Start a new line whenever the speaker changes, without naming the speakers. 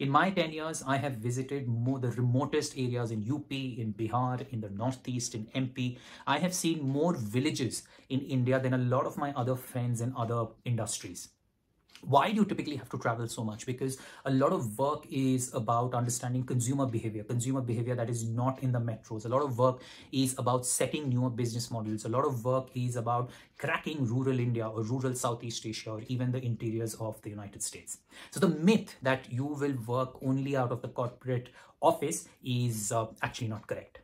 In my 10 years, I have visited more the remotest areas in UP, in Bihar, in the Northeast, in MP. I have seen more villages in India than a lot of my other friends in other industries why do you typically have to travel so much? Because a lot of work is about understanding consumer behavior consumer behavior that is not in the metros. A lot of work is about setting newer business models. A lot of work is about cracking rural india or rural southeast asia or even the interiors of the united states. So the myth that you will work only out of the corporate office is uh, actually not correct